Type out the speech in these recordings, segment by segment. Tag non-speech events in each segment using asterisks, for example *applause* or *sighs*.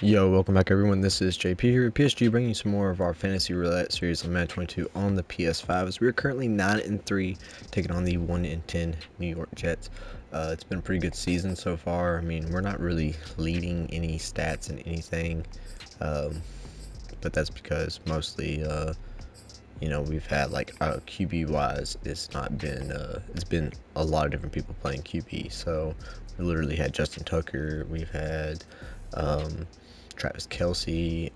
Yo, welcome back everyone. This is JayP here at PSG bringing you some more of our fantasy roulette series on Madden 22 on the PS5 as we're currently 9 and 3 taking on the 1 and 10 New York Jets. Uh, it's been a pretty good season so far. I mean, we're not really leading any stats in anything, um, but that's because mostly, uh, you know, we've had like uh, QB wise, it's not been, uh, it's been a lot of different people playing QB. So we literally had Justin Tucker, we've had. Um, Travis Kelce.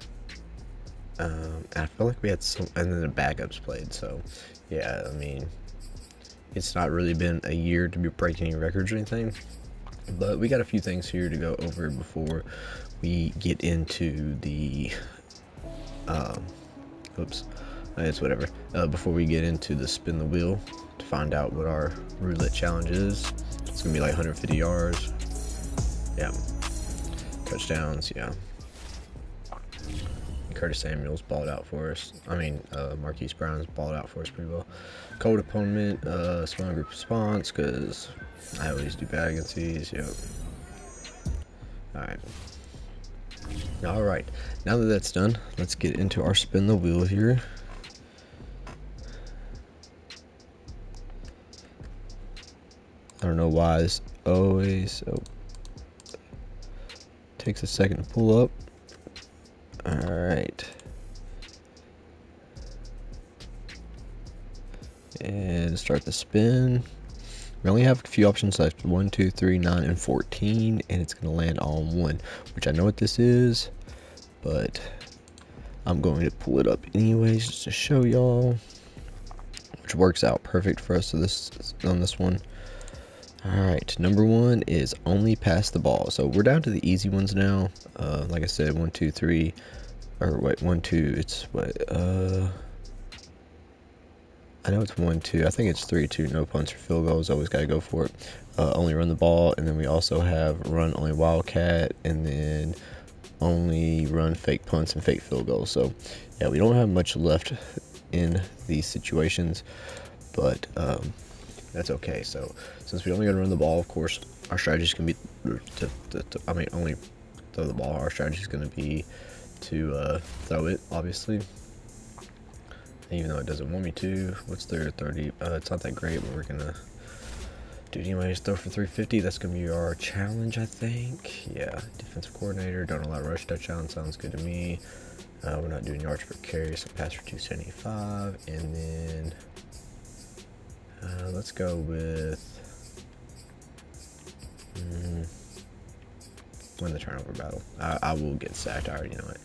Um, and I feel like we had some, and then the backups played. So, yeah, I mean, it's not really been a year to be breaking any records or anything. But we got a few things here to go over before we get into the. Um, oops, it's whatever. Uh, before we get into the spin the wheel to find out what our roulette challenge is, it's gonna be like 150 yards. Yeah, touchdowns. Yeah, Curtis Samuels balled out for us. I mean, uh, Marquise Brown's balled out for us pretty well. Cold opponent, uh, small group response, because I always do bad against these. Yep. Alright. Alright. Now that that's done, let's get into our spin the wheel here. I don't know why this always oh, takes a second to pull up. Alright. And start the spin. We only have a few options left 1, 2, 3, 9, and 14. And it's going to land on 1, which I know what this is. But I'm going to pull it up anyways just to show y'all. Which works out perfect for us this, on this one. Alright, number one is only pass the ball. So we're down to the easy ones now. Uh, like I said, one, two, three, or wait, one, two, it's what, uh, I know it's one, two, I think it's three, two, no punts or field goals, always got to go for it. Uh, only run the ball, and then we also have run only wildcat, and then only run fake punts and fake field goals. So, yeah, we don't have much left in these situations, but, um, that's okay. So since we only gonna run the ball, of course, our strategy is gonna be to, to, to, I mean, only throw the ball. Our strategy is gonna be to uh, throw it, obviously. Even though it doesn't want me to. What's their 30? Uh, it's not that great, but we're gonna do anyways. Throw for 350. That's gonna be our challenge, I think. Yeah, defensive coordinator. Don't allow rush touchdown. Sounds good to me. Uh, we're not doing yards per carry, so pass for 275, and then uh, let's go with mm, win the turnover battle. I, I, will get sacked. I already know it.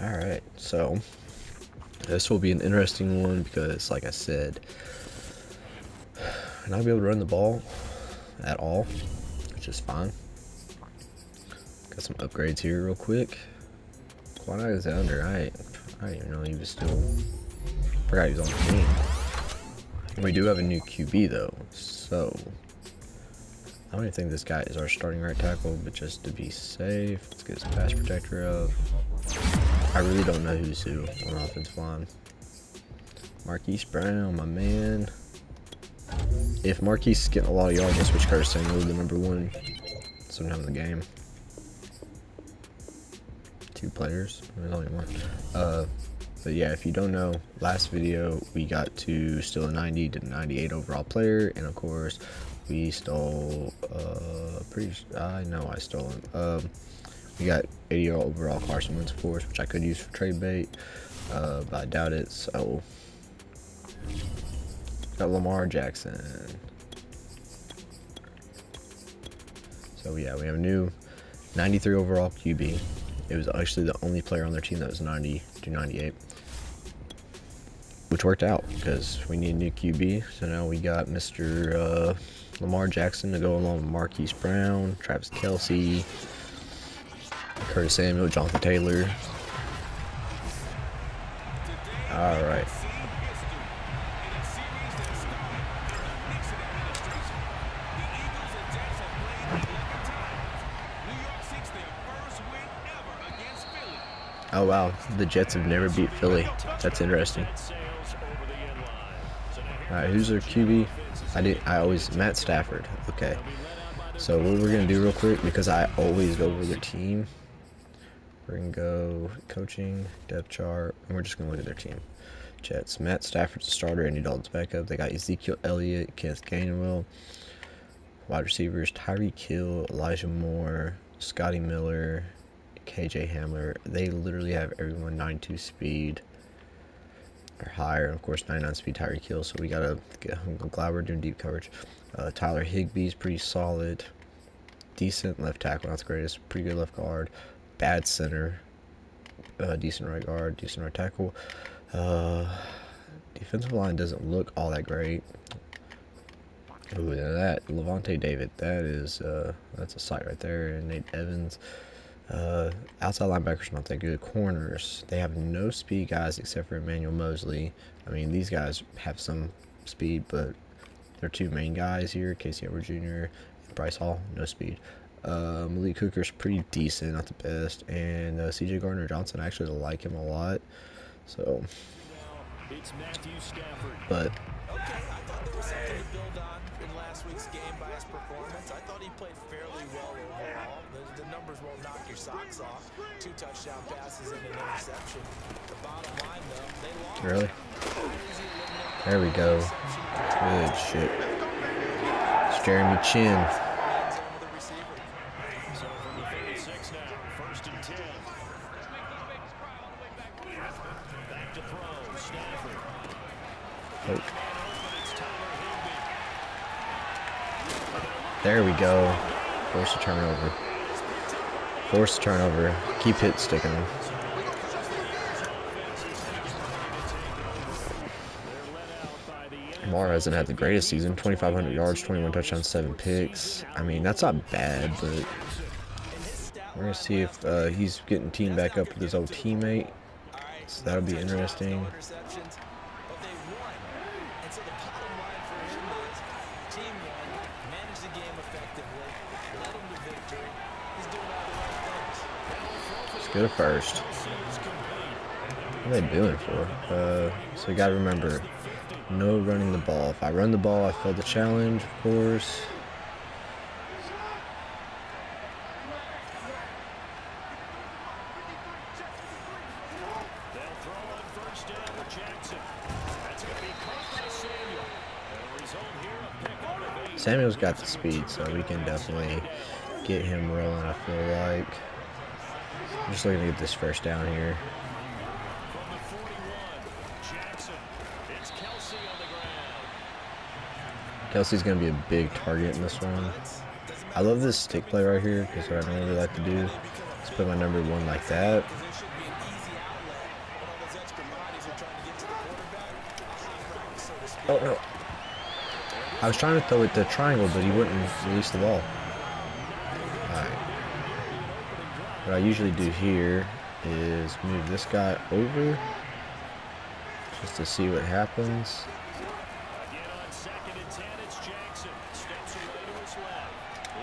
All right, so this will be an interesting one because, like I said, I'm *sighs* not be able to run the ball at all, which is fine. Got some upgrades here real quick. Quanti is under. I I didn't even know he was still. Forgot he was on the team. We do have a new QB though, so I don't even think this guy is our starting right tackle, but just to be safe, let's get his pass protector up. I really don't know who's who on offensive line. Marquise Brown, my man. If Marquise is getting a lot of yards, I'll switch Curtis Samuel to the number one sometime in the game. Two players. There's only one. Uh, but yeah, if you don't know, last video we got to still a 90 to 98 overall player, and of course we stole. Uh, pretty. I know I stole him. Um, we got 80 overall Carson Wentz, of course, which I could use for trade bait, uh, but I doubt it. So got Lamar Jackson. So yeah, we have a new 93 overall QB. It was actually the only player on their team that was 90 to 98 which worked out because we need a new QB. So now we got Mr. Uh, Lamar Jackson to go along with Marquise Brown, Travis Kelce, Curtis Samuel, Jonathan Taylor. All right. Oh wow, the Jets have never beat Philly. That's interesting. All right, who's their QB? I did. I always Matt Stafford. Okay. So what we're gonna do real quick because I always go over the team. We're to go coaching, depth chart, and we're just to look at their team. Jets. Matt Stafford's the starter, Andy Dalton's backup. They got Ezekiel Elliott, Kenneth Gainwell. Wide receivers, Tyreek Hill, Elijah Moore, Scotty Miller, KJ Hamler. They literally have everyone 92 speed or higher. Of course, 99 speed Tyreek Hill, So we got to get I'm glad we're doing deep coverage. Uh, Tyler Higbee's pretty solid. Decent left tackle, not the greatest. Pretty good left guard. Bad center. Uh, decent right guard, decent right tackle. Uh, defensive line doesn't look all that great. Ooh, that Lavonte David, that is uh, that's a sight right there. And Nate Evans, uh, outside linebackers not that good. Corners, they have no speed guys except for Emmanuel Moseley. I mean, these guys have some speed, but their two main guys here, Casey Edwards Jr. and Bryce Hall, no speed. Uh, Malik Hooker's pretty decent, not the best, and uh, C.J. Gardner Johnson, I actually like him a lot. So, but okay, I thought there was something to build on in last week's game by his performance. I thought he played fairly socks off. Two touchdown passes and an interception. The bottom line, though, really, there we go. Good shit. It's Jeremy Chinn. Some of the receiver. So from the 36 now, first and 10. Back to throw, Stafford. It's Tyler Higbee. there we go. Force a turnover. Force turnover. Keep hit sticking them. Lamar hasn't had the greatest season. 2,500 yards, 21 touchdowns, 7 picks. I mean, that's not bad, but we're going to see if uh, he's getting teamed back up with his old teammate. So that'll be interesting. Interceptions, but they won. And so the bottom line for him is team won, managed the game effectively, led them to victory. He's doing all the right things. Let's go to first. What are they doing for? Uh, so you gotta remember, no running the ball. If I run the ball, I fail the challenge, of course. Samuel's got the speed, so we can definitely get him rolling, I feel like. I'm just looking to get this first down here. From the 41, Jackson. It's Kelce on the ground. Kelce's going to be a big target in this one. I love this stick play right here because what I normally like to do is put my number one like that. The. Oh no. I was trying to throw it to triangle, but he wouldn't release the ball. Alright. What I usually do here is move this guy over just to see what happens. Again on second and 10, it's Jackson. Steps away to his left.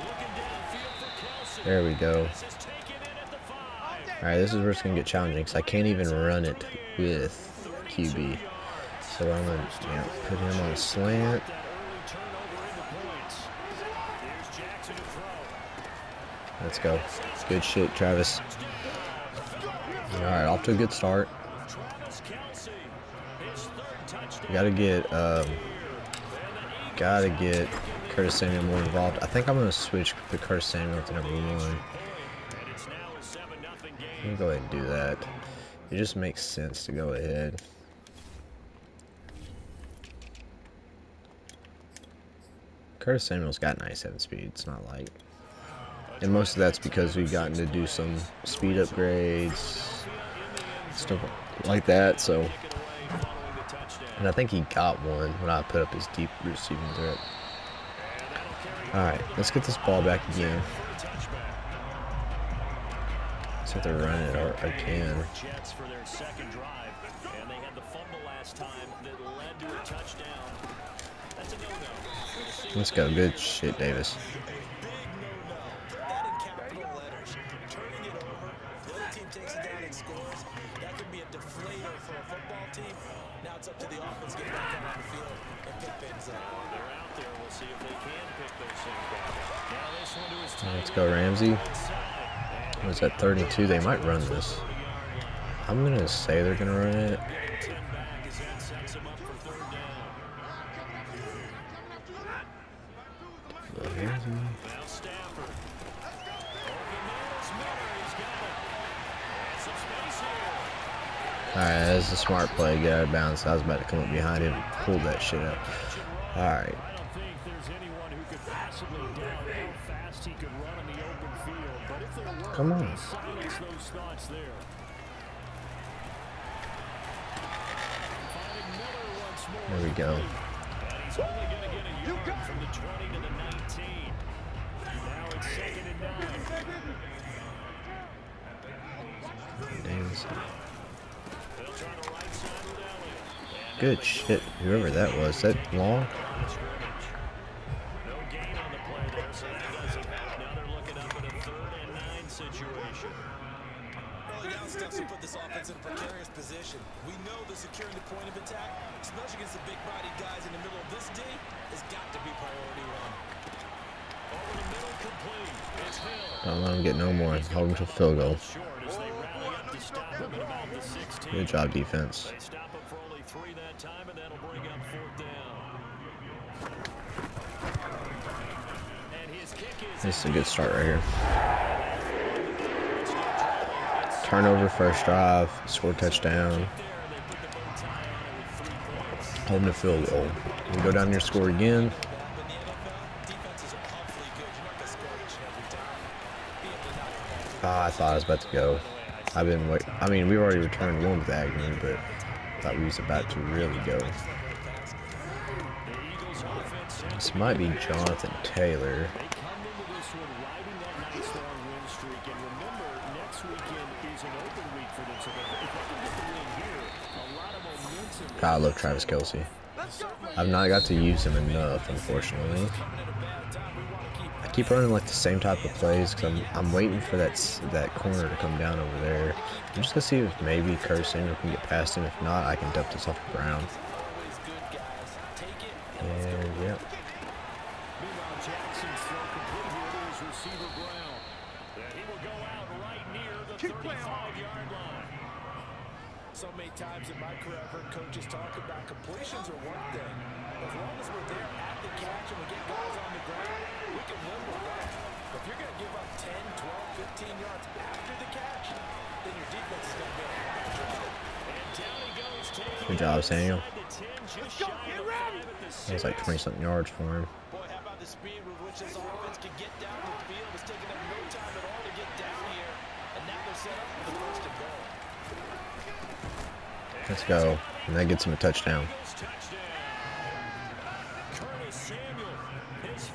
Looking downfield for Kelce. There we go. Alright, this is where it's going to get challenging because I can't even run it with QB. So I'm going to you know, put him on a slant. Let's go. Good shit, Travis. Alright, off to a good start. Gotta get, um, gotta get Curtis Samuel more involved. I think I'm gonna switch the Curtis Samuel to number one. And it's now a 7-0 Let me go ahead and do that. It just makes sense to go ahead. Curtis Samuel's got 97 speed. It's not like, and most of that's because we've gotten to do some speed upgrades, stuff like that. So, and I think he got one when I put up his deep receiving threat. All right, let's get this ball back again. Let's have to run it for their second drive, and they had the fumble last time that led to a touchdown. That's a no-no. for the Seahawks. Let's go. Good shit, Davis. That in capital letters. Turning it over, the other team takes it down and scores. That could be a deflator for a football team. Now it's up to the offense to get back out on the field and pick things up. They're out there. We'll see if they can pick those things back up. Now this one to his tight Let's go, Ramsey. Was that 32? They might run this. I'm gonna say they're gonna run it. Alright, that's a smart play. Get out of bounds. I was about to come up behind him and pull that shit up. Alright. Come on. There we go. From the 20 to the 19. Now it's second and nine. Davis. Good shit. Whoever that was. That long? put this offense in a precarious position. We know the securing the point of attack, especially against the big body guys in the middle of this D, has got to be priority one. Don't let him get no more. Hold him to field goal. Good job, defense. This is a good start right here. Turnover first drive, score touchdown. Hold to field goal. Go down your score again. Oh, I thought I was about to go. I've been wait. I mean, we've already returned one with Agnew, but I thought we was about to really go. This might be Jonathan Taylor. God, I love Travis Kelce. I've not got to use him enough, unfortunately keep running like the same type of plays because I'm, I'm waiting for that that corner to come down over there. I'm just gonna see if maybe Curtis Samuel can get past him. If not, I can dump this off the ground. And yeah. So many times in my career, I've heard coaches talk about completions are one thing. As long as we're there at the catch and we get guys on the ground, we can win with that. But if you're going to give up 10, 12, 15 yards after the catch, then your defense is going to be able to Good job, Samuel. That was like 20-something yards for him. Boy, how about the speed with which this offense can get down the field? It's taking them no time at all to get down here. And now they're set up for the first and goal. Let's go. And that gets him a touchdown.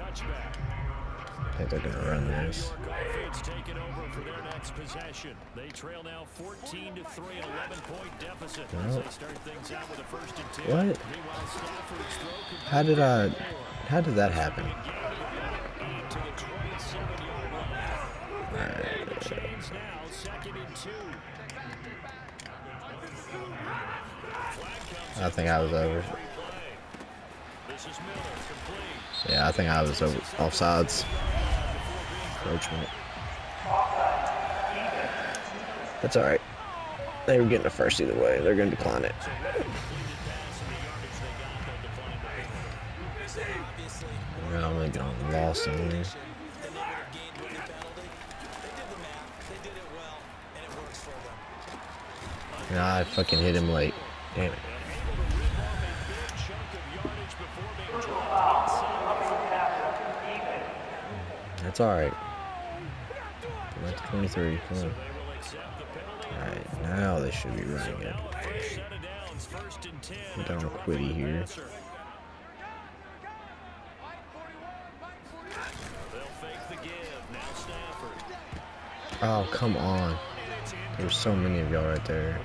I think they're gonna run this. They trail now 14 to 3, 11 point deficit as they start things out with a first and 10. What? How did uh, I how did that happen? I think I was over. Yeah, I think I was over offsides. Encroachment. That's alright. They were getting a first either way. They're going to decline it. Now I'm going to get on the in here. Nah, I fucking hit him late. Damn it. That's alright. That's 23. Come on. Alright, now they should be running it. Put down Kwity here. Oh, come on. There's so many of y'all right there.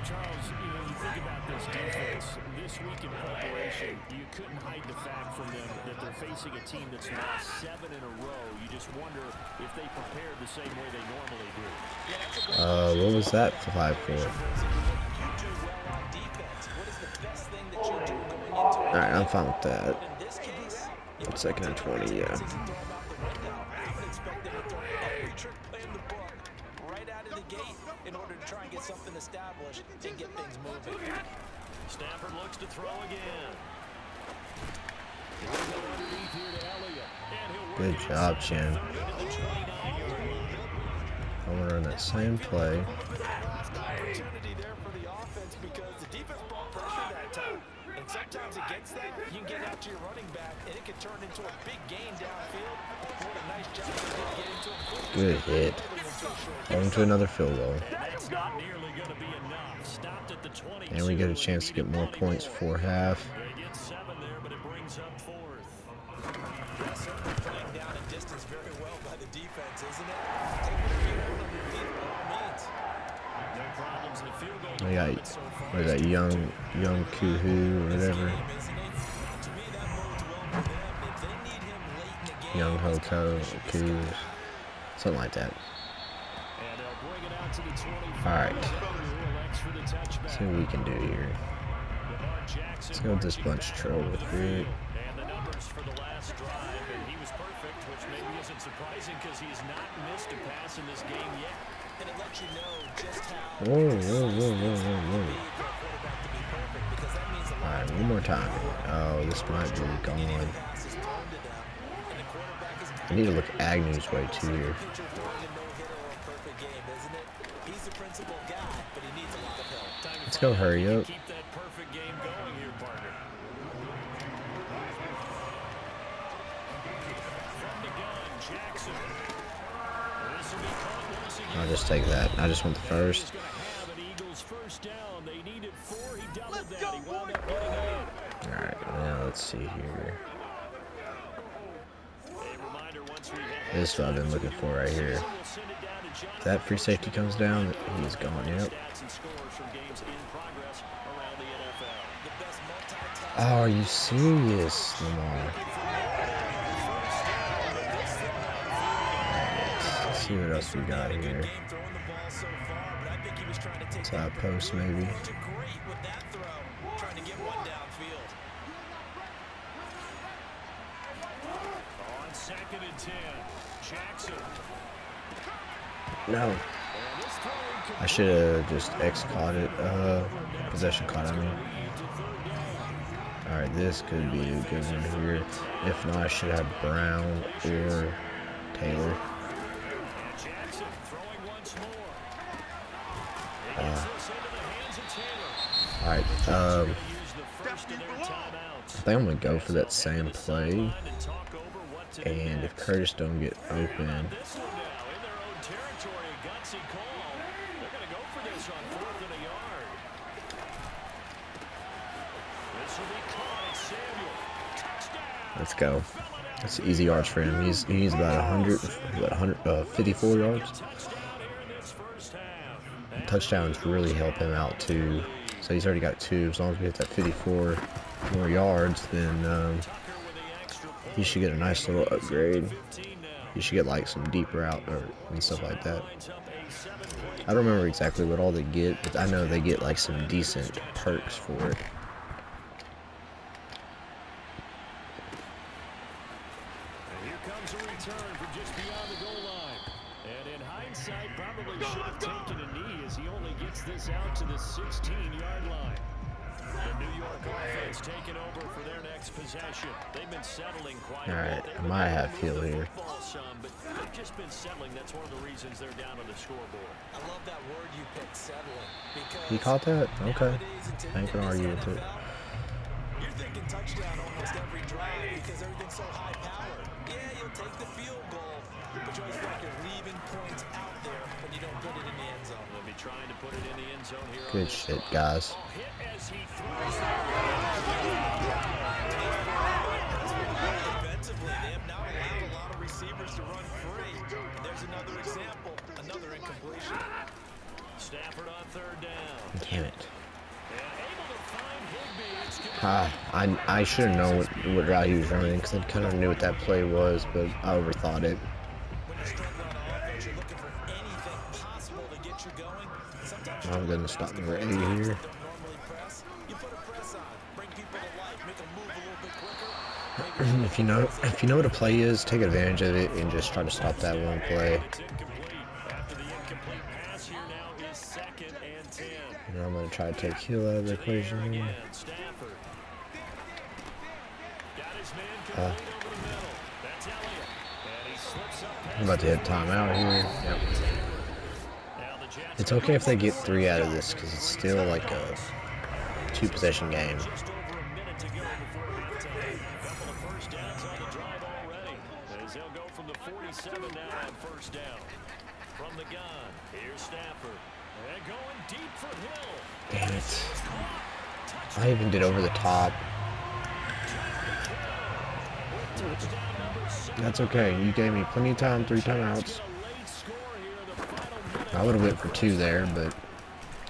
Team that's lost seven in a row. You just wonder if they prepared the same way they normally do. Uh, what was that five for? Alright, I'm fine with that. Second and 20, yeah. Job, inside Chinn. into the 29-yard line. I'm gonna run that same play. Sometimes against that, you can get to your running back and it can turn into a big downfield. Good hit. Going to another field goal. And that's not nearly going to be enough. Stopped at the 22. And we get a chance to get more points for half. Brings up fourth. Yeah, certainly playing down in distance very well by the defense, isn't it? Take what you want underneath by all means. No problems in the field goal We got, so far. what is that, young, young Kuhu or whatever. Game, isn't it? To me, that bodes well for them. If they need him late in the game, Young Hoko, Kuhu, something like that. And they'll bring it out to the 25. All right. Who elects for the touchback? See what we can do here. Let's go with this bunch back troll with the it. field. And the numbers for the last drive, and he was perfect, which maybe isn't surprising because he's not missed a pass in this game yet. and it lets you know just how Whoa, whoa, whoa, whoa, whoa, whoa. need for a quarterback to be perfect because that means a lot Alright, one more time. Oh, this might be gone. of passes thrown to them. And the quarterback is I need to look Agnew's way too here. pitcher throwing a no-hitter or a perfect game, isn't it? He's the principal guy, but he needs a lot of help. Time to Let's find go, out if hurry he can up. Keep that perfect game going here, partner. From the gun, Jackson. This will be caught once again. I'll just take that. I just want the first. Alright, now let's see here. This is what I've been looking for right here. If that free safety comes down, he's gone. Yep. Oh, are you serious, Lamar? See what else we got here. game throwing the ball so far, but I think he was trying to take Side post, maybe. No. I should have just X caught it. Uh, possession caught, I mean. Alright, this could be a good one here. If not, I should have Brown or Taylor. And Jackson throwing once more. He Uh. gets this into the hands of Taylor. Alright, um. I think I'm gonna go for that same play. And to if. Curtis don't get open, going to let's go. That's easy yards for him. He's he's about 100, about 100, uh, 54 yards. Touchdowns really help him out too. So he's already got two. As long as we hit that 54 more yards, then um, Tucker with the extra point. he should get a nice little upgrade. 15 now. He should get like some deep route or and stuff like that. Lines up a seven-point I don't remember exactly what all they get, but I know they get like some decent perks for it. And here comes a return from just beyond the goal line. And in hindsight, probably should have taken a knee as he only gets this out to the 16-yard line. The New York offense taking over for their next possession. They've been settling quite All right. I might have Hill here. Some, but they've just been settling. That's one of the reasons they're down on the scoreboard. I love that word you picked, settling, He caught that? Okay. I ain't gonna argue with it. You're thinking touchdown almost every drive because everything's so high powered. Yeah, you'll take the field goal, but you always feel like you're leaving points out there when you don't put it in the end zone. They'll be trying to put it in the end zone here. Good shit, guys. A hit as he throws Defensively, they have now allowed a lot of receivers to run free. And there's another example, another incomplete third down. Damn it. And able to find Higbee. It's good. Ah, I I should have known what, what route he was running because I kind of knew what that play was, but I overthought it. Move a little bit quicker. If you know if you know what a play is, take advantage of it and just try to stop that one play. Here and 10. I'm gonna try to take Hill out of the equation. Here. Uh. I'm about to hit timeout here. Yep. It's okay if they get three out of this because it's still like a two possession game. just over a minute to go before halftime. Couple of first downs on the drive already. As they'll go from the 47 now on first down. From the gun, here's Stafford. And going deep for Hill. Damn it. I even did over the top. That's okay. You gave me plenty of time, three timeouts. I would have went for two there, but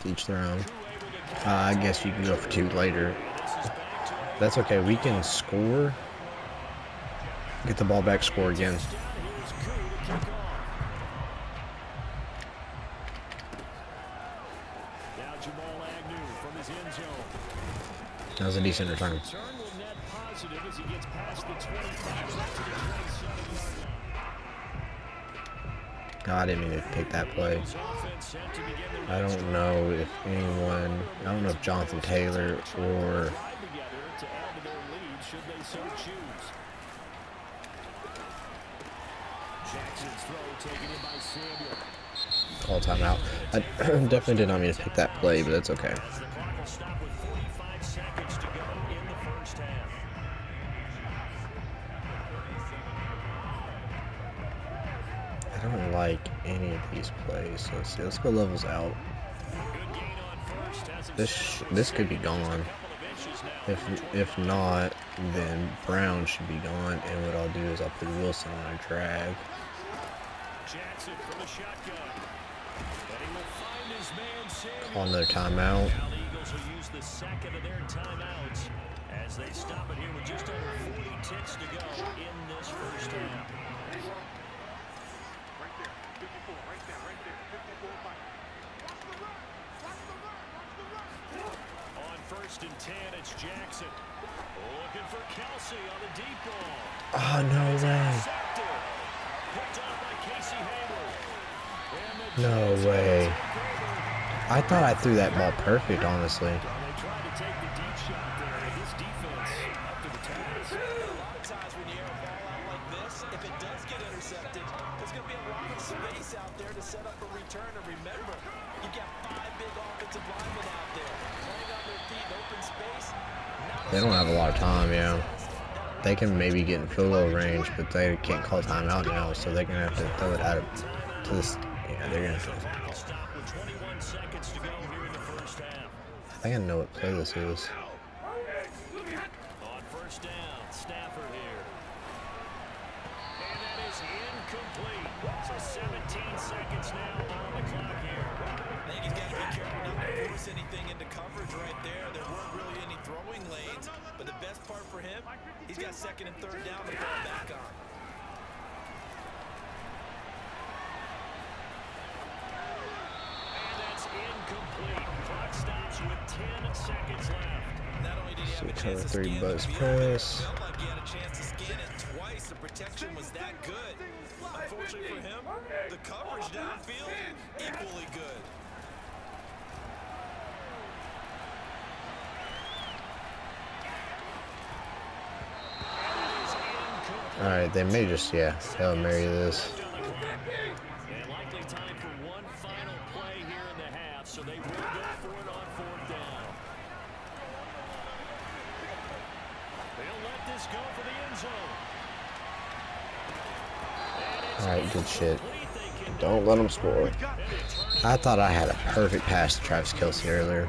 each their own. Uh, I guess you can go for two later. That's okay. We can score. Get the ball back, score again. That was a decent return. I didn't to pick that play. I don't know if anyone, I don't know if Jonathan Taylor or call timeout. I *clears throat* definitely did not mean to pick that play, but that's okay. Like any of these plays. So let's see. Let's go levels out. This this could be gone. If if not, then Brown should be gone. And what I'll do is I'll put Wilson on a drag. Call another timeout. As they stop it here with just over 40 ticks to go in this first half. On first and 10, it's Jackson. Looking for Kelce on the deep ball. Oh no way! Intercepted. Picked up by Casey Hayward. And the No way. I thought I threw that ball perfect, honestly. Of time, yeah. They can maybe get in field goal range, but they can't call timeout now, so they're gonna have to throw it out to this. Yeah, they're gonna. Have to, Clock will stop with 21 seconds to here in the first half. I think I know what play this is incomplete. So 17 seconds now on the clock here. I think he's got to be careful not to force anything into coverage right there. There weren't really any throwing lanes, but the best part for him, he's got second and third down to fall back on. And that's incomplete. Clock stops with 10 seconds left. Not only did he have So a cover chance to three scan the buzz press. Felt like he had a chance to scan it twice. The protection was that good. Unfortunately for him, the coverage downfield equally good. And it is incomplete. All right, they may just yeah, hell Mary this. And likely time for one final play here in the half, so they will go for it on fourth down. They'll let this go for the end zone. And it's All right, good shit. They Don't let them score. I thought I had a perfect pass to Travis Kelce earlier.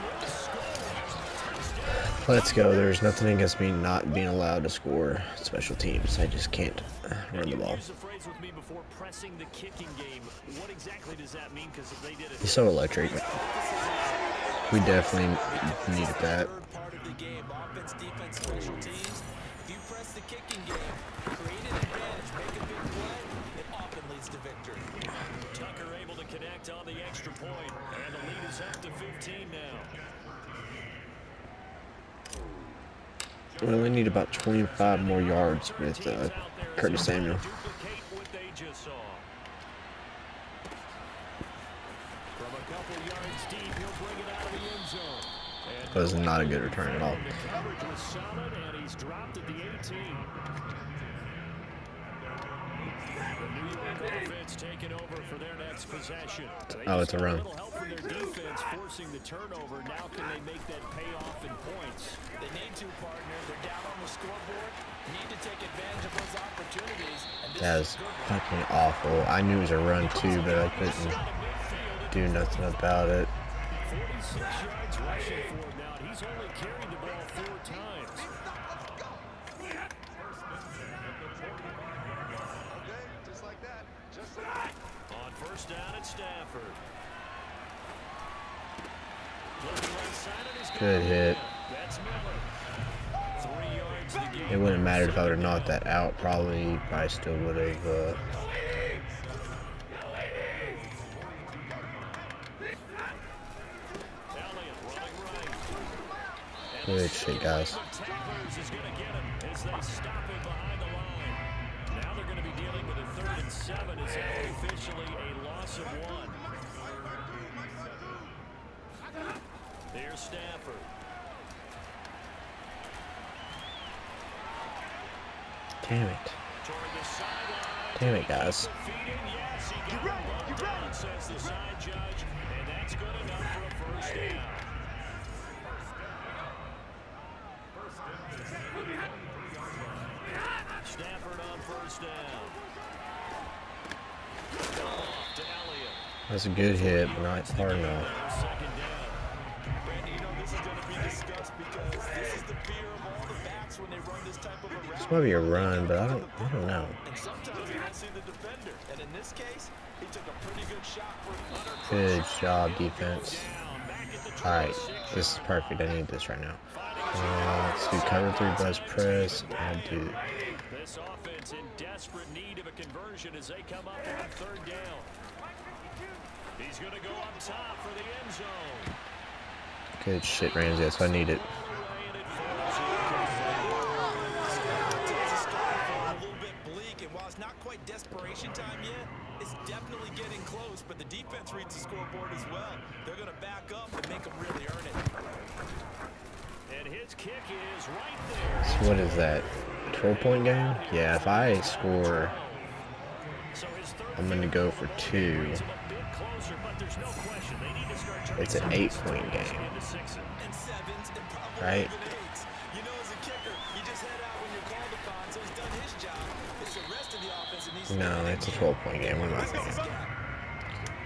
Let's go. There's nothing against me not being allowed to score special teams. I just can't run the ball. He's so electric. We definitely needed that. Tucker able to connect on the extra point, and the lead is up to 15 now. We only need about 25 more yards with uh, Curtis Samuel. That was not a good return at all. Oh, it's a run. Forcing the turnover. Now can they make that pay off in points? They need to, partner. They're down on the scoreboard. Need to take advantage of those opportunities. That is fucking awful. I knew it was a run too, but I couldn't do nothing about it. 46 yards rushing for him now. He's only carried the ball four times. On first down at Stafford. Good hit. It wouldn't have mattered if I would have knocked that out. Probably, I still would have. Uh, Good shit, guys. Now they're going to be dealing with a third and seven. Officially a loss of one. There's Stafford. Damn it. Damn it, guys. You're right, you're right. Says the side judge, and that's good enough for a first down. Stafford on first down. That's a good hit, but not hard enough. Be a run, but I don't I don't know. Good job, defense. Alright, this is perfect. I need this right now. Uh, let's do cover three buzz press. I'll do this offense in desperate need of a conversion as they come up on third down. He's going to go up top for the end zone. Good shit, Ramsey. That's what I needed. But the defense reads the scoreboard as well. They're going to back up and make them really earn it. And his kick is right there. So what is that? 12 point game? Yeah, if I score, I'm going to go for two. It's an eight point game. Right? No, it's a 12 point game. What am I thinking?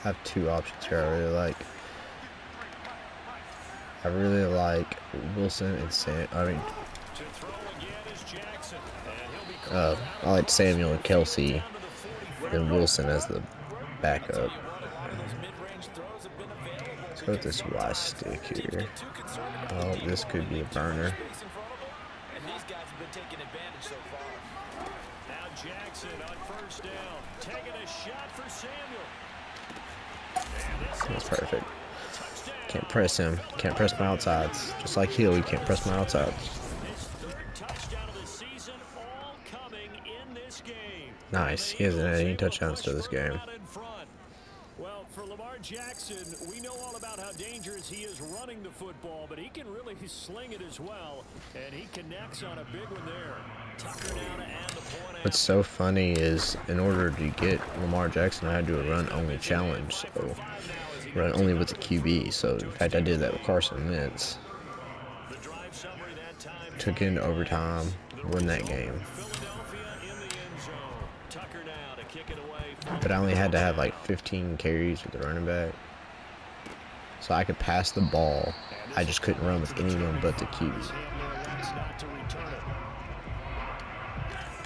I have two options here I really like. I really like Wilson and Sam. I mean, Uh, I like Samuel and Kelce, then Wilson as the backup. Let's go with this Y stick here. Oh, this could be a burner. And these guys have been taking advantage so far. Now Jackson on first down, taking a shot for Samuel. And this That's is perfect. touchdown. Can't press him. Can't press my outsides. Just like Hill, you can't press my outsides. Third touchdown of the season, all coming in this game. Nice. He hasn't had any touchdowns to this game. Out in front. Well, for Lamar Jackson, we know all about how dangerous he is running the football, but he can really sling it as well, and he connects on a big one there. Tucker now to add the point What's so funny is in order to get Lamar Jackson, I had to do a run only challenge. So run only with the QB. So in fact, I did that with Carson Wentz. Took into overtime, won that game. In But I only had to have like 15 carries with the running back. So I could pass the ball. I just couldn't run with anyone but the QB. Not to return it.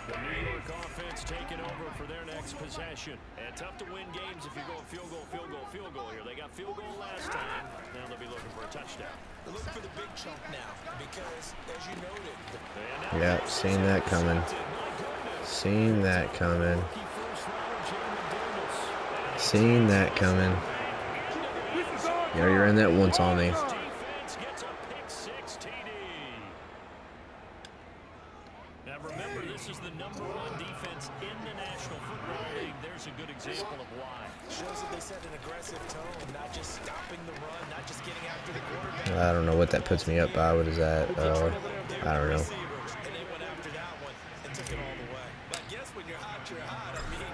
The New York offense taking over for their next possession. And tough to win games if you go field goal, field goal, field goal here. They got field goal last time. Now they'll be looking for a touchdown. Look for the big chunk now because, as you noted, And now Yeah, seen that coming. my goodness. Seen that coming. Rookie first rounder, Jamin Davis. Seen that coming. Yeah, you ran that once on me. Defense gets a pick six TD. Now remember, this is the number one defense in the National Football League. There's a good example of why. shows that they set an aggressive tone, not just stopping the run, not just getting after the quarterback. I don't know what that puts me up by. What is that? Uh, I don't know. And they went after that one and took it all the way. But I guess when you're hot, you're hot. I mean,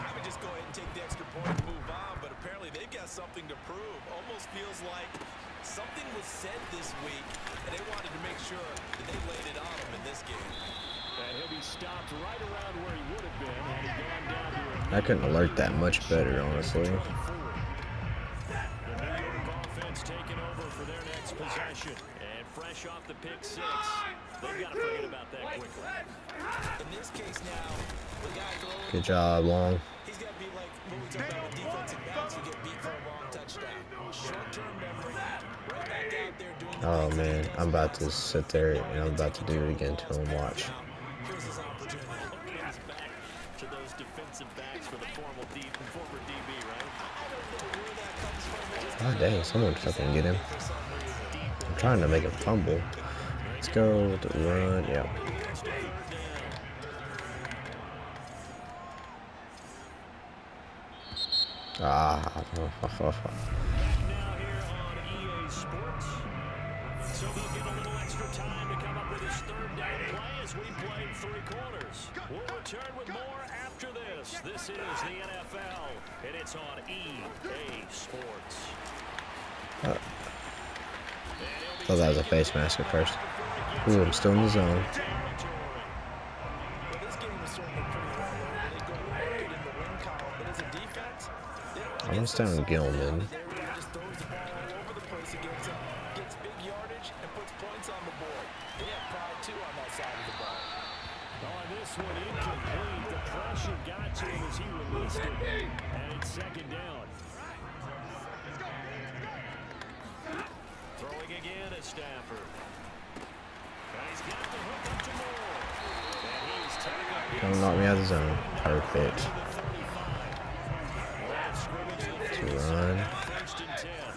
I would just go ahead and take the extra point and move on. But apparently they've got something to prove. Almost feels like something was said this week, and they wanted to make sure that they laid it on them in this game. And he'll be stopped right around where he would have been had he gone down to a I couldn't alert that much better, honestly. The New York offense taking over for their next possession. And fresh off the pick six, they've got to forget about that quickly. In this case now, the guy Good job, Long. Oh man, I'm about to sit there and I'm about to do it again to him. Watch. Here's his opportunity. Comes back to those defensive backs for the former, D, former DB, right? Oh dang, someone fucking get him. I'm trying to make him fumble. Let's go with the run. Yep. Ah. *laughs* We'll return with more after this. This is the NFL, and it's on EA Sports. Uh, thought that was a face mask at first. Ooh, I'm still in the zone. Well, this game is certainly pretty hard. They go to market in the win column, but as a defense, they don't Almost down Gilman. There he just throws the ball all over the place against him, gets big yardage, and puts points on the board. They have pride, too, on that side of the ball. On this one, incomplete. The pressure got to him as he released it. And it's second down. Throwing again at Stafford. And he's got the hook up to Moore. And he's taken Don't knock me out of the zone. Perfect. To run. first and ten.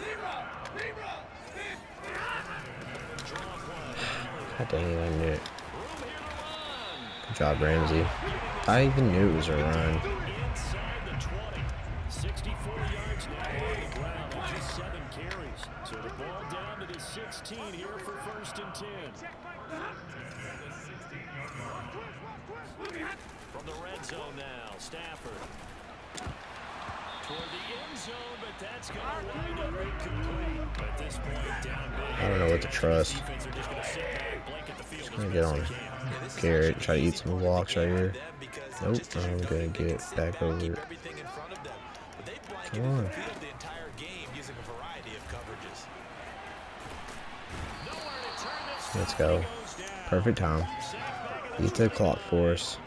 God dang it, I knew it. Job, Ramsey. I even knew it was a run. Inside the 20. 64 yards now on the ground with just seven carries. So the ball down to the 16 here for first and 10. From the red zone now, Stafford. I don't know what to trust. Just gonna get on. Garrett, try to eat some blocks right here. Nope, I'm gonna get back over Come on. Let's go. Perfect time. Beat the clock for us.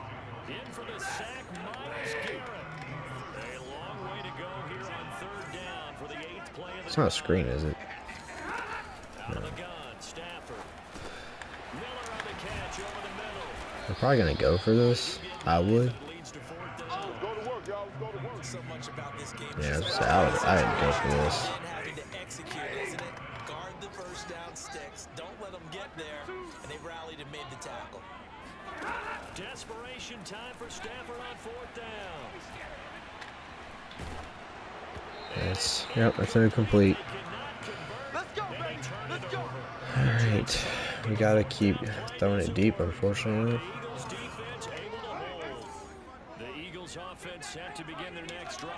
It's not a screen, is it? Middle. I'm probably gonna go for this. I would. Yeah, I I would, I'd go for this. Yep, that's incomplete. Alright. We gotta keep throwing it deep, unfortunately. Eagles defense able to hold. The Eagles offense set to begin their next drive.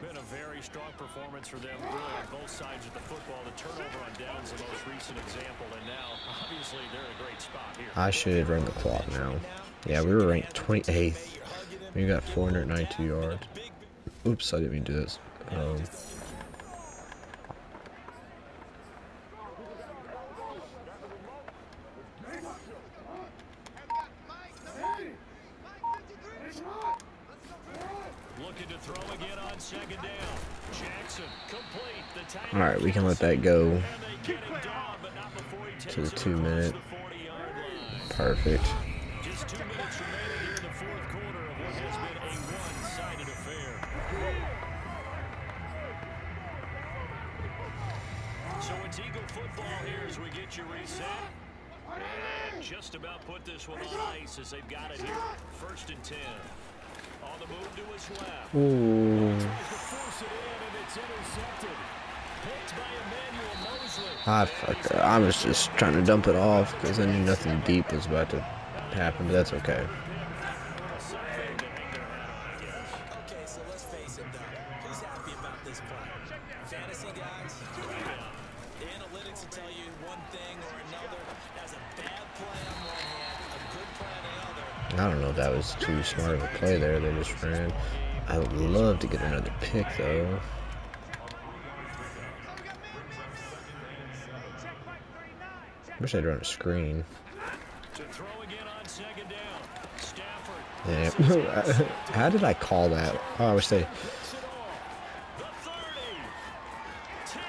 Been a very strong performance for them, really on both sides of the football. The turnover on downs the most recent example, and now obviously they're in a great spot here. I should run the clock now. Yeah, we were ranked 28th. We got 492 yards. Oops, I didn't mean to do this. Um, Looking to throw again on second down. Jackson complete. The tight all right, we can let that go And they get him down, but not before he takes to the two minute. the 40-yard line. Perfect. Just two minutes remaining here in the fourth quarter of what has been a one-sided affair. So it's Eagle football here as we get you reset. And just about put this one on ice as they've got it here. First and ten. On the move to his left. Ooh. Tries to force it in and it's intercepted. Picked by Emmanuel Moseley. I fuck. I was just trying to dump it off because I knew nothing deep was about to happen, but that's okay. Something to hang their hat on, I guess. Okay, so let's face it, though. Who's happy about this play? Fantasy guys? Analytics will tell you one thing or another. That's a bad play on one hand, a good play on the other. I don't know if that was too smart of a play there. They just ran. I would love to get another pick though. Wish I'd run a screen. To throw again on second down. Stafford Yeah. *laughs* How did I call that? Oh, I wish they. picks. The 30. 10.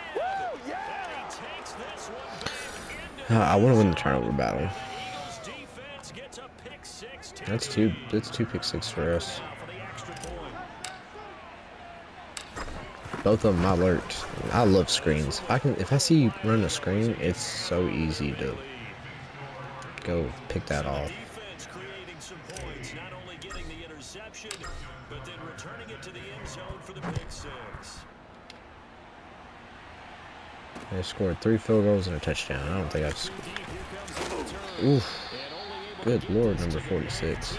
And he takes this one back into Uh, I want to win the turnover battle. Eagles defense gets a pick six. That's two. That's two pick six for us. Now for the extra point. Both of them I lurked. I love screens. I can, if I see you run a screen, it's so easy to go pick that off. They scored three field goals and a touchdown. I don't think I've. sc- Deep, here comes the return. Oof. Good lord, number 46. So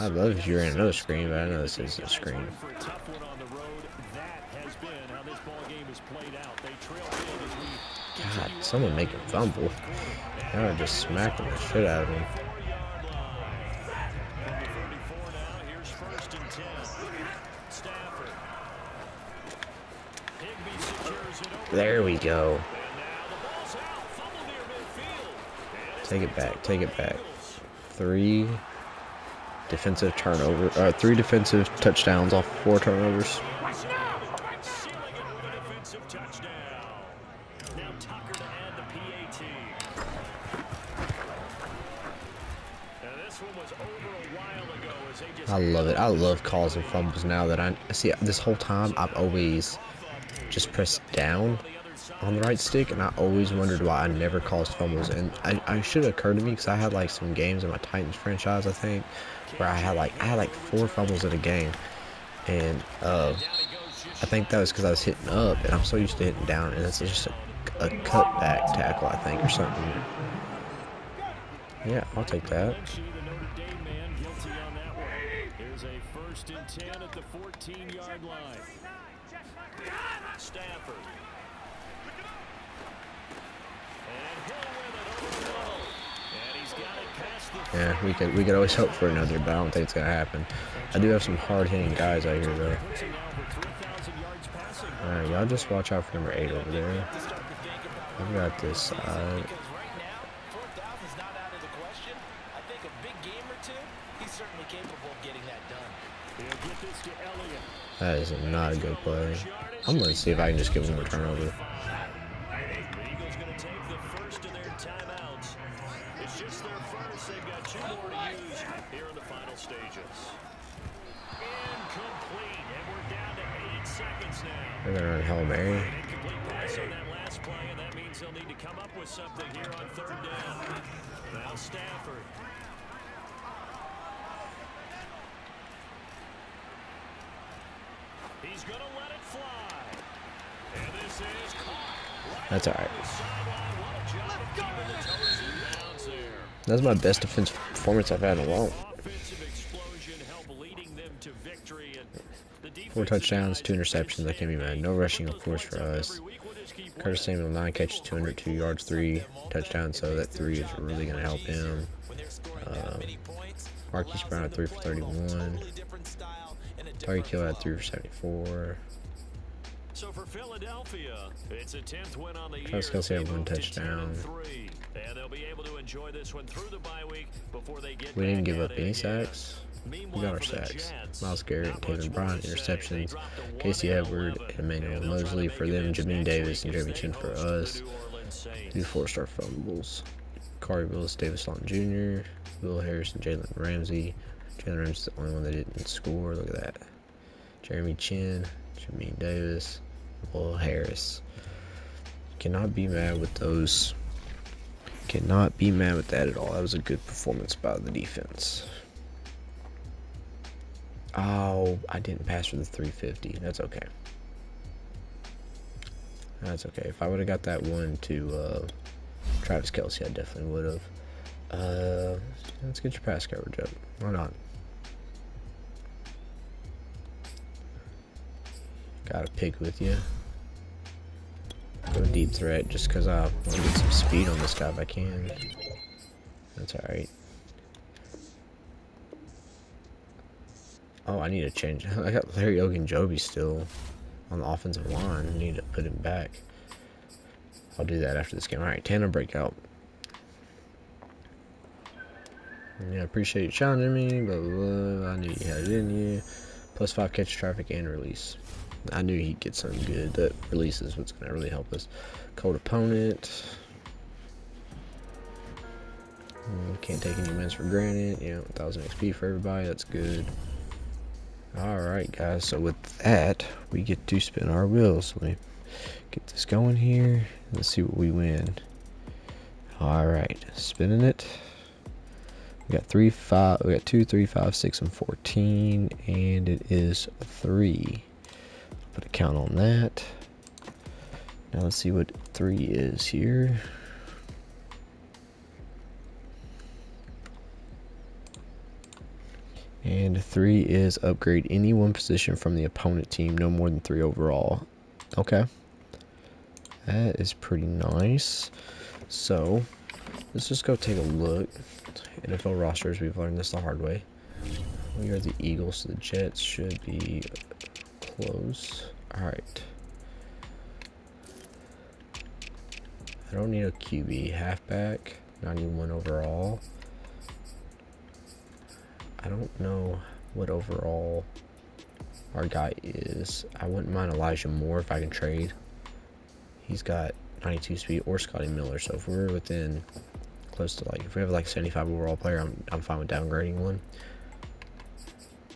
I'd love if you ran another screen, but I know this is a screen. For a tough one on the road, that has been how this ball game has played out. They trail big as we God, someone on make him fumble. Now I just smacked the shit out of him. four-yard line. From the 34 now, here's first and 10. Stafford. Higbee secures it over. There we go. And now the ball's out. Fumble near midfield. And it's Take it back. Take it back. Three defensive turnover, uh, three defensive touchdowns off four turnovers. I love it. I love calls and fumbles now that I see. This whole time I've always just pressed down on the right stick, and I always wondered why I never caused fumbles. And I, I should have occurred to me because I had like some games in my Titans franchise, I think, where I had like I had like four fumbles in a game, and uh, I think that was because I was hitting up, and I'm so used to hitting down, and it's just a, a cutback tackle, I think, or something. Yeah, I'll take that. First and 10 at the 14-yard line. Stafford. And he'll win it over the middle. And he's got it past the Yeah, we could we could always hope for another, but I don't think it's gonna happen. I do have some hard hitting guys out here though. puts him now for 3,000 yards passing. Alright, y'all just watch out for number eight over there. We got this side. Getting that is not a good play. I'm to see if I can just get one more turnover. That's my best defensive performance I've had in a while. Offensive explosion help leading them to victory. And the Four touchdowns, two interceptions. I can't be mad. No rushing, of course, for us. Curtis Samuel, nine catches, 202 yards, three touchdowns. So that three is really going to help him. Um, that many points, Marquise Brown at three for 31. totally different style Tyreek Hill at three for 74. So for Philadelphia, it's a 10th win on the. Travis Kelce They had one move to 10 touchdown. And they'll be able to enjoy this one through the bye week before they get We didn't give up any sacks. We got our sacks. Myles Garrett, much Bryant, more to say. They interceptions. dropped to one Casey Edward, 11, Emmanuel and they'll try to Moseley for them, Jamin Davis, and Jeremy Chinn for us. New Orleans Saints. Two four-star fumbles. Corey Willis, Davis Long Jr., Will Harris, and Jalen Ramsey. Jalen Ramsey's the only one that didn't score. Look at that. Jeremy Chinn, Jamin Davis, Will Harris. Cannot be mad with those. Cannot be mad with that at all. That was a good performance by the defense. Oh, I didn't pass for the 350. That's okay. That's okay. If I would have got that one to uh, Travis Kelce, I definitely would have. Uh, let's get your pass coverage up. Why not? Got a pick with you. Go deep threat just because I want to get some speed on this guy if I can. That's alright. Oh, I need to change. *laughs* I got Larry Ogunjobi still on the offensive line. I need to put him back. I'll do that after this game. Alright, Tanner breakout. Yeah, appreciate you challenging me, blah, blah, blah. I knew you had it in you. Plus five catch traffic and release. I knew he'd get something good. That release is what's going to really help us. Cold opponent. Mm, Can't take any wins for granted. You know, 1000 XP for everybody. That's good. Alright, guys. So with that, we get to spin our wheels. Let me get this going here. Let's see what we win. Alright, spinning it. We got three, five, we got two, three, five, six, and fourteen, and it is three. Put a count on that. Now let's see what three is here. And three is upgrade any one position from the opponent team, no more than three overall. Okay. That is pretty nice. So, let's just go take a look. NFL rosters, we've learned this the hard way. We are the Eagles, so the Jets should be close. Alright. I don't need a QB. Halfback, 91 overall. I don't know what overall our guy is. I wouldn't mind Elijah Moore if I can trade. He's got 92 speed or Scotty Miller. So if we're within close to like, if we have like 75 overall player, I'm, I'm fine with downgrading one.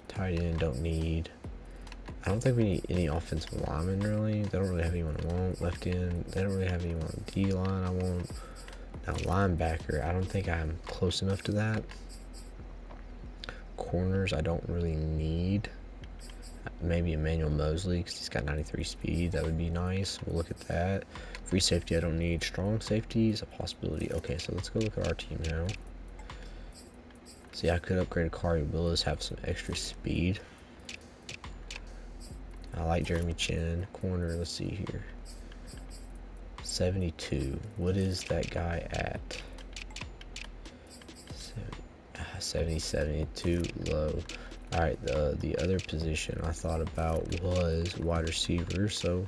Tight end, don't need. I don't think we need any offensive linemen really. They don't really have anyone I want. Left end, they don't really have anyone on D line I want. Now linebacker, I don't think I'm close enough to that. Corners, I don't really need. Maybe Emmanuel Moseley because he's got 93 speed. That would be nice. We'll look at that. Free safety, I don't need. Strong safety is a possibility. Okay, so let's go look at our team now. See, I could upgrade Akari Willis, have some extra speed. I like Jeremy Chinn. Corner, let's see here. 72. What is that guy at? Seven- ah, 70, 72, low. Alright, the, the other position I thought about was wide receiver, so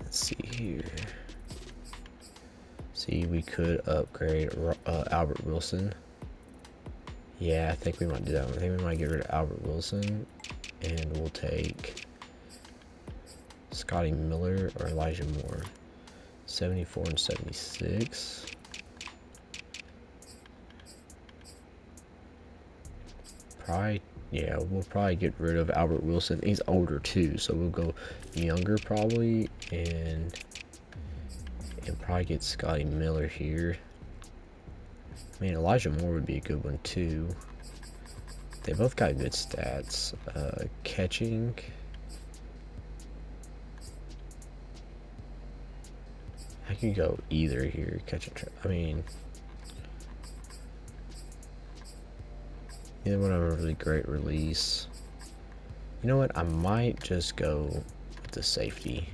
let's see here. See, we could upgrade uh, Albert Wilson. Yeah, I think we might do that one. I think we might get rid of Albert Wilson, and we'll take Scotty Miller or Elijah Moore. 74 and 76. Probably, yeah, we'll probably get rid of Albert Wilson. He's older too, so we'll go younger probably, and and probably get Scotty Miller here. I mean, Elijah Moore would be a good one too. They both got good stats. Uh, catching. I could go either here. Catch and I mean, either one have a really great release. You know what? I might just go with the safety.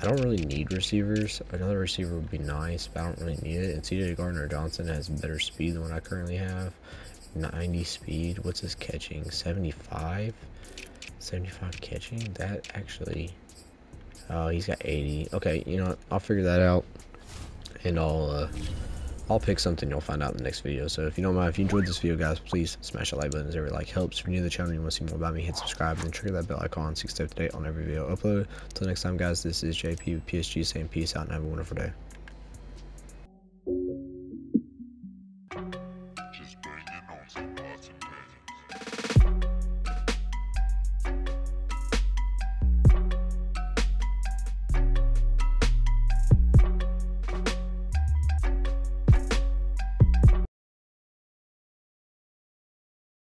I don't really need receivers. Another receiver would be nice, but I don't really need it. And CJ Gardner Johnson has better speed than what I currently have. 90 speed. What's his catching? 75? 75 catching? That actually... Oh, he's got 80. Okay, you know what? I'll figure that out. And I'll, uh... I'll pick something you'll find out in the next video. So if you don't mind, if you enjoyed this video, guys, please smash that like button every like helps. If you're new to the channel and you want to see more about me, hit subscribe and trigger that bell icon so stay up to date on every video upload. Until next time, guys, this is JayP with PSG saying peace out and have a wonderful day.